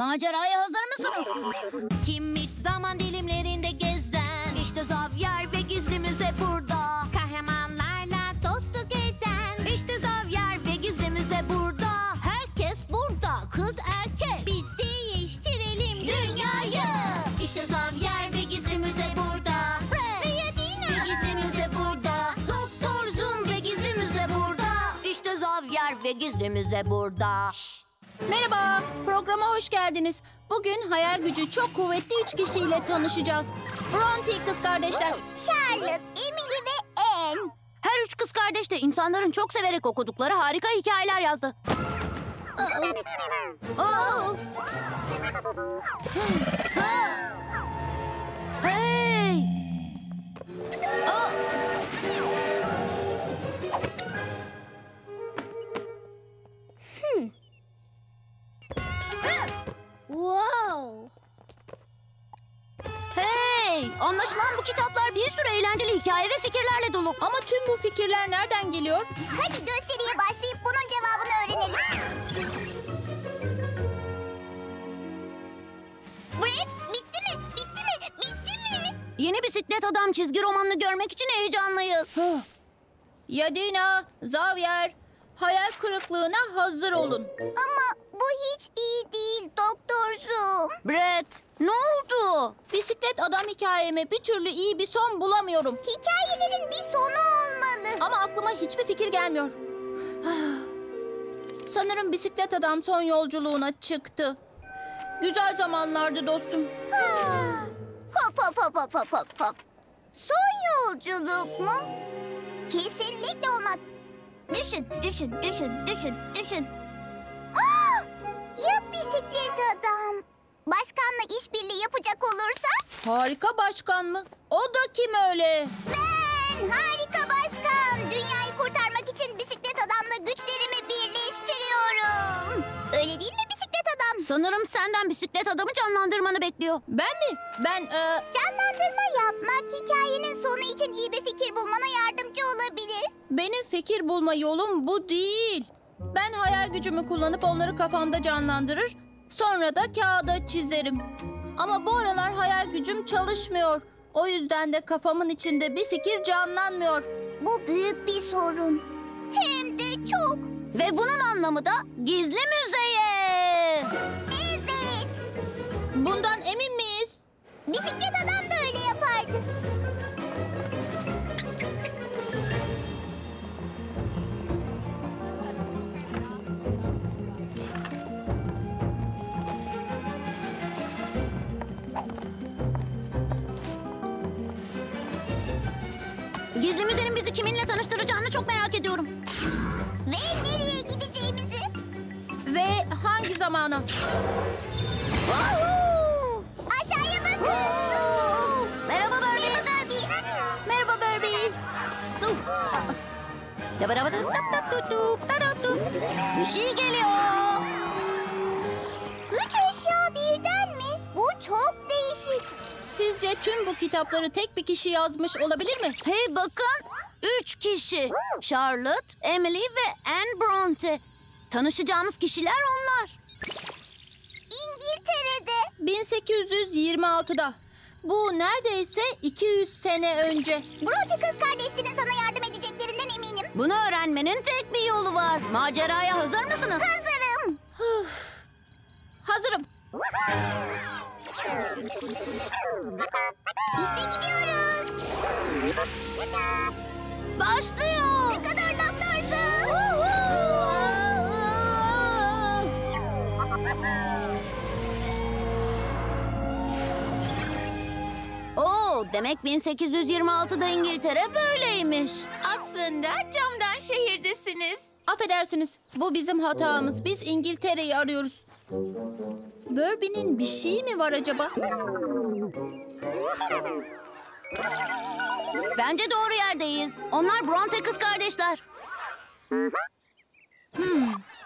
Maceraya hazır mısınız? Kimmiş zaman dilimlerinde gezen? İşte Zavyer ve gizli müze burada. Kahramanlarla dostluk eden. İşte Zavyer ve gizli müze burada. Herkes burada kız erkek. Biz değiştirelim dünyayı. İşte Zavyer ve gizli müze burada. Ve Yadina Ve gizli Doktor Zoom ve gizli müze burada. İşte Zavyer ve gizli müze burada Merhaba, programa hoş geldiniz. Bugün hayal gücü çok kuvvetli üç kişiyle tanışacağız. Bronte kız kardeşler. Charlotte, Emily ve Anne Her üç kız kardeş de insanların çok severek okudukları harika hikayeler yazdı. Aa, Hey! Aa! Anlaşılan bu kitaplar bir sürü eğlenceli hikaye ve fikirlerle dolu. ama tüm bu fikirler nereden geliyor? Hadi gösteriye başlayıp bunun cevabını öğrenelim. Brett, bitti mi? Bitti mi? Bitti mi? Yeni bisiklet adam çizgi romanını görmek için heyecanlıyız. Yadina, Xavier, hayal kırıklığına hazır olun. Ama bu hiç iyi değil Doktor Zoom. Brett, ne oldu? Bisiklet adam hikayeme bir türlü iyi bir son bulamıyorum. Hikayelerin bir sonu olmalı. Ama aklıma hiçbir fikir gelmiyor. Sanırım bisiklet adam son yolculuğuna çıktı. Güzel zamanlardı dostum. Ah. hop hop hop hop hop hop hop. Son yolculuk mu? Kesinlikle olmaz. Düşün, düşün, düşün, düşün, düşün. Ah! Ya bisiklet adam? Başkanla işbirliği yapacak olursa? Harika başkan mı? O da kim öyle? Ben harika başkan. Dünyayı kurtarmak için bisiklet adamla güçlerimi birleştiriyorum. Öyle değil mi? Sanırım senden bisiklet adamı canlandırmanı bekliyor. Ben mi? Ben e, Canlandırma yapmak hikayenin sonu için iyi bir fikir bulmana yardımcı olabilir. benim fikir bulma yolum bu değil. Ben hayal gücümü kullanıp onları kafamda canlandırır, sonra da kağıda çizerim. Ama bu aralar hayal gücüm çalışmıyor. O yüzden de kafamın içinde bir fikir canlanmıyor. Bu büyük bir sorun. Hem de çok. Ve bunun anlamı da gizli müzeye. Bundan emin miyiz? Bisiklet adam da öyle yapardı. Gizli müzenin bizi kiminle tanıştıracağını çok merak ediyorum. Ve nereye gideceğimizi. Ve hangi zamana? Wahoo! Merhaba Barbie. Merhaba Barbie. Merhaba Barbie. Bir şey geliyor. Üç eşya birden mi? Bu çok değişik. Sizce tüm bu kitapları tek bir kişi yazmış olabilir mi? Hey bakın. Üç kişi. Charlotte, Emily ve Anne Bronte. Tanışacağımız kişiler onlar. İngiltere'de. 1826'da. Bu neredeyse 200 sene önce. Bronte kız kardeşlerin sana yardım edeceklerinden eminim. Bunu öğrenmenin tek bir yolu var. Maceraya hazır mısınız? Hazırım. Hazırım. İşte gidiyoruz. Başlıyor. Demek 1826'da İngiltere böyleymiş. Aslında camdan şehirdesiniz. Affedersiniz. Bu bizim hatamız. Biz İngiltere'yi arıyoruz. Burby'nin bir şeyi mi var acaba? Bence doğru yerdeyiz. Onlar Bronte kız kardeşler.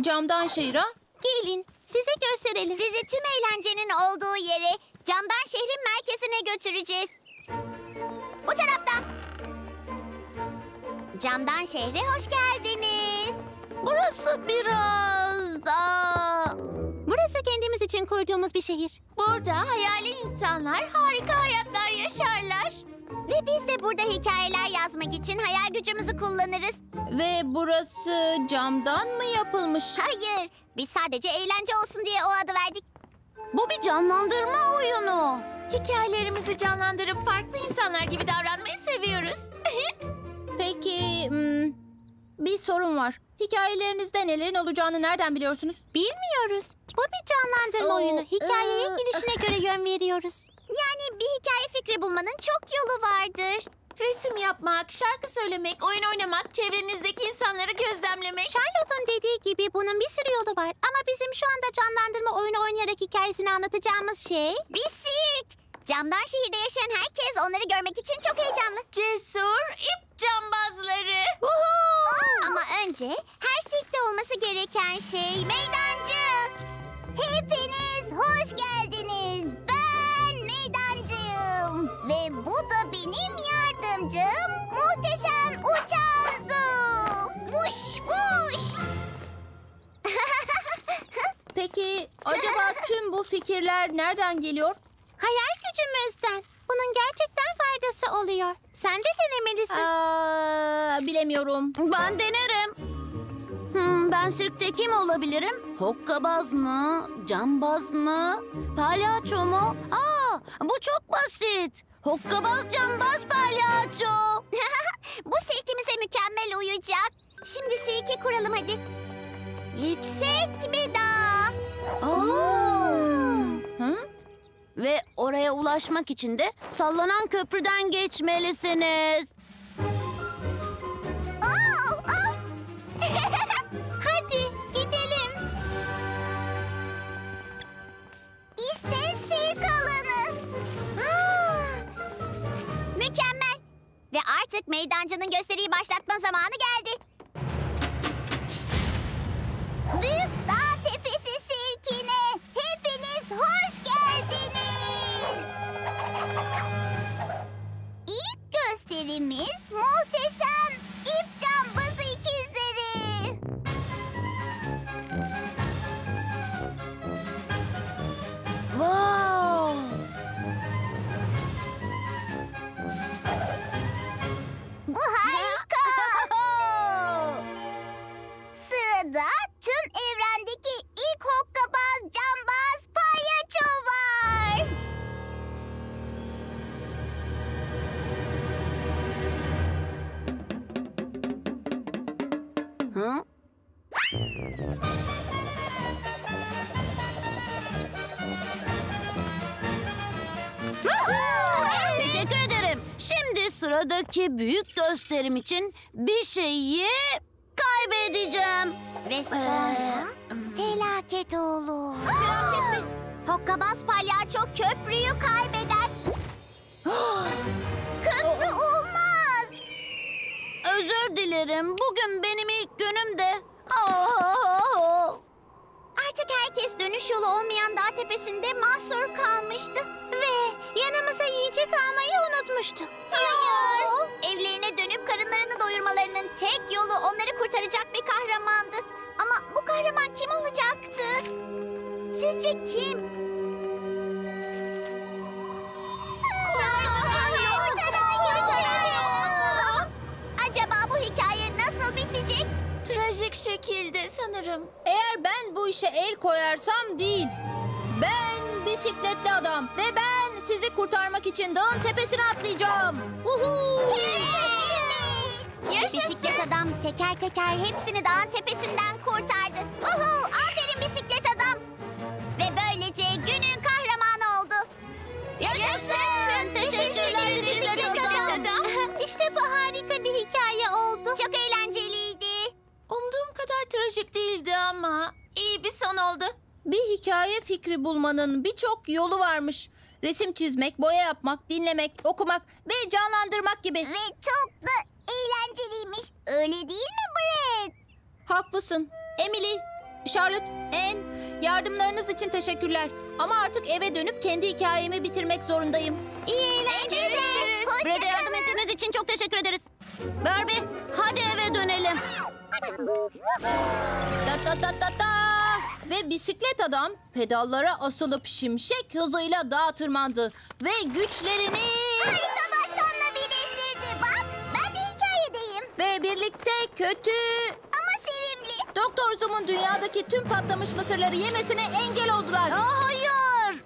Camdan şehire. Gelin size gösterelim. Sizi tüm eğlencenin olduğu yere camdan şehrin merkezine götüreceğiz. Bu taraftan. Camdan şehre hoş geldiniz. Burası biraz... Aa, burası Burası kendimiz için kurduğumuz bir şehir. Burada hayali insanlar harika hayatlar yaşarlar. Ve biz de burada hikayeler yazmak için hayal gücümüzü kullanırız. Ve burası camdan mı yapılmış? Hayır, biz sadece eğlence olsun diye o adı verdik. Bu bir canlandırma oyunu. Hikayelerimizi canlandırıp farklı insanlar gibi davranmayı seviyoruz. Peki hmm, bir sorun var. Hikayelerinizde nelerin olacağını nereden biliyorsunuz? Bilmiyoruz. Bu bir canlandırma Oo, oyunu. Hikayeye ıı, gidişine göre yön veriyoruz. Yani bir hikaye fikri bulmanın çok yolu vardır. Resim yapmak, şarkı söylemek, oyun oynamak, çevrenizdeki insanları gözlemlemek. Charlotte'un dediği gibi bunun bir sürü yolu var. Ama bizim şu anda canlandırma oyunu oynayarak hikayesini anlatacağımız şey... Bir sirk. Camdan şehirde yaşayan herkes onları görmek için çok heyecanlı. Cesur ip cambazları. Ama önce her sirkte olması gereken şey meydancı. Hepiniz hoş geldiniz. Ben meydancıyım. Ve bu da benim yardımcım muhteşem uçan Zu. Vuş vuş. Peki acaba tüm bu fikirler nereden geliyor? Hayal gücümüzden. Bunun gerçekten faydası oluyor. Sen de denemelisin. Aa, bilemiyorum. Ben denerim. Hmm, ben sirkte kim olabilirim? Hokkabaz mı? Cambaz mı? Palyaço mu? Aa, bu çok basit. Hokkabaz, cambaz, palyaço. Bu sirkimize mükemmel uyacak. Şimdi sirki kuralım hadi. Yüksek bir dağ. Aa. Hı? Ve oraya ulaşmak için de sallanan köprüden geçmelisiniz. Meydancının gösteriyi başlatma Bu harika. Sırada tüm evrendeki ilk hokkabaz cambaz palyaço var. Hı? Şimdi sıradaki büyük gösterim için bir şeyi kaybedeceğim. Ve sonra felaket olur. Felaket mi? Hokkabaz palyaço köprüyü kaybeder. Köprü olmaz. Özür dilerim. Bugün benim ilk günüm de. Artık herkes dönüş yolu olmayan dağ tepesinde mahsur kalmıştı. Yanımıza yiyecek almayı unutmuştuk. Hayır. Evlerine dönüp karınlarını doyurmalarının tek yolu onları kurtaracak bir kahramandı. Ama bu kahraman kim olacaktı? Sizce kim? Acaba bu hikaye nasıl bitecek? Trajik şekilde sanırım. Eğer ben bu işe el koyarsam değil. Ben bisikletli adam ve ben sizi kurtarmak için dağın tepesine atlayacağım. Uhu! Yaşasın. Bisiklet adam teker teker hepsini dağın tepesinden kurtardı. Uhu, aferin bisiklet adam. Ve böylece günün kahramanı oldu. Yaşasın. Teşekkürler bisiklet adam. işte bu harika bir hikaye oldu. Çok eğlenceliydi. Umduğum kadar trajik değildi ama iyi bir son oldu. Bir hikaye fikri bulmanın birçok yolu varmış. Resim çizmek, boya yapmak, dinlemek, okumak ve canlandırmak gibi. Ve çok da eğlenceliymiş. Öyle değil mi Brett? Haklısın. Emily, Charlotte, Anne, yardımlarınız için teşekkürler. Ama artık eve dönüp kendi hikayemi bitirmek zorundayım. İyi eğlenceler. Görüşürüz. Fred'e yardım ettiğiniz için çok teşekkür ederiz. Barbie hadi eve dönelim. Da da da da da. Ve bisiklet adam pedallara asılıp şimşek hızıyla dağa tırmandı. Ve güçlerini... Harika başkanla birleştirdi. Bak ben de hikayedeyim. Ve birlikte kötü... Ama sevimli. Doktor Zoom'un dünyadaki tüm patlamış mısırları yemesine engel oldular. Aa, hayır.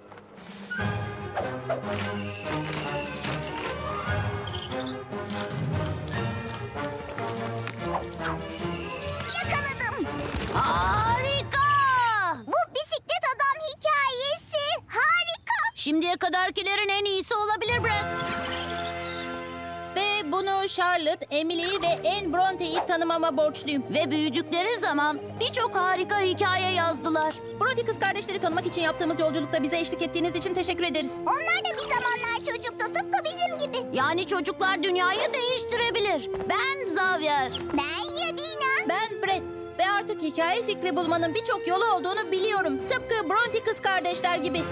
Charlotte, Emily ve Anne Bronte'yi tanımama borçluyum. Ve büyüdükleri zaman birçok harika hikaye yazdılar. Bronte kız kardeşleri tanımak için yaptığımız yolculukta bize eşlik ettiğiniz için teşekkür ederiz. Onlar da bir zamanlar çocuktu tıpkı bizim gibi. Yani çocuklar dünyayı değiştirebilir. Ben Xavier. Ben Yadina. Ben Brett ve artık hikaye fikri bulmanın birçok yolu olduğunu biliyorum. Tıpkı Bronte kız kardeşler gibi.